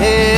Hey.